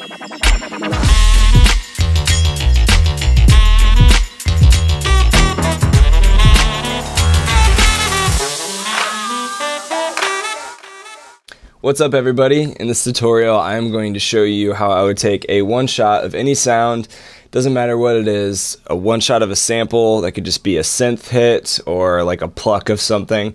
What's up everybody? In this tutorial I am going to show you how I would take a one shot of any sound, doesn't matter what it is, a one shot of a sample that could just be a synth hit or like a pluck of something,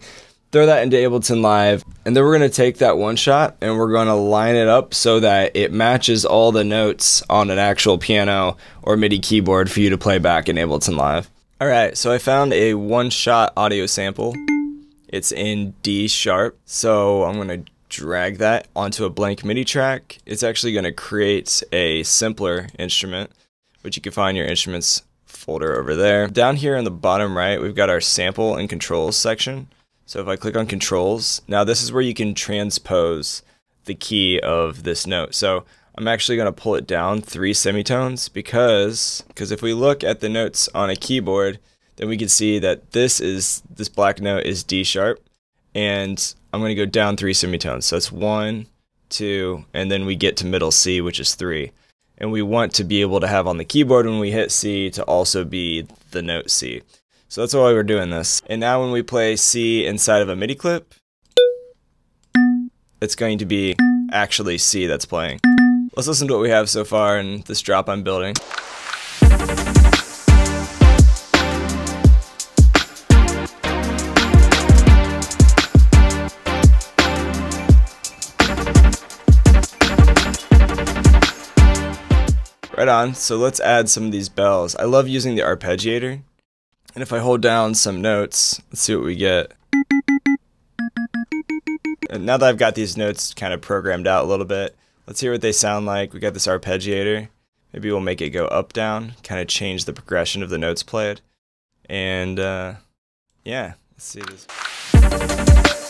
throw that into Ableton Live and then we're going to take that one shot and we're going to line it up so that it matches all the notes on an actual piano or MIDI keyboard for you to play back in Ableton Live. Alright, so I found a one shot audio sample. It's in D sharp, so I'm going to drag that onto a blank MIDI track, it's actually going to create a simpler instrument, which you can find your instruments folder over there. Down here in the bottom right, we've got our sample and controls section. So if I click on controls, now this is where you can transpose the key of this note. So I'm actually going to pull it down three semitones because because if we look at the notes on a keyboard, then we can see that this is this black note is D sharp and I'm going to go down three semitones. So it's one, two, and then we get to middle C, which is three. And we want to be able to have on the keyboard when we hit C to also be the note C. So that's why we're doing this. And now when we play C inside of a MIDI clip, it's going to be actually C that's playing. Let's listen to what we have so far in this drop I'm building. Right on, so let's add some of these bells. I love using the arpeggiator. And if I hold down some notes, let's see what we get. And now that I've got these notes kind of programmed out a little bit, let's hear what they sound like. We got this arpeggiator. Maybe we'll make it go up, down, kind of change the progression of the notes played. And uh, yeah, let's see this.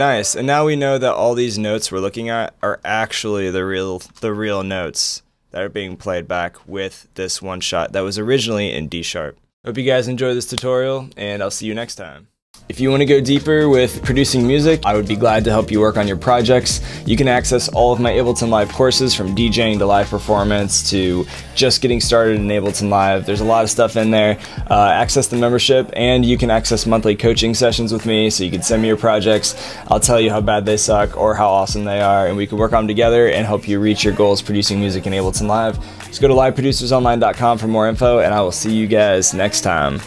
Nice. And now we know that all these notes we're looking at are actually the real the real notes that are being played back with this one shot that was originally in D sharp. Hope you guys enjoy this tutorial and I'll see you next time. If you want to go deeper with producing music, I would be glad to help you work on your projects. You can access all of my Ableton Live courses from DJing to live performance to just getting started in Ableton Live. There's a lot of stuff in there. Uh, access the membership and you can access monthly coaching sessions with me so you can send me your projects. I'll tell you how bad they suck or how awesome they are and we can work on them together and help you reach your goals producing music in Ableton Live. Just go to liveproducersonline.com for more info and I will see you guys next time.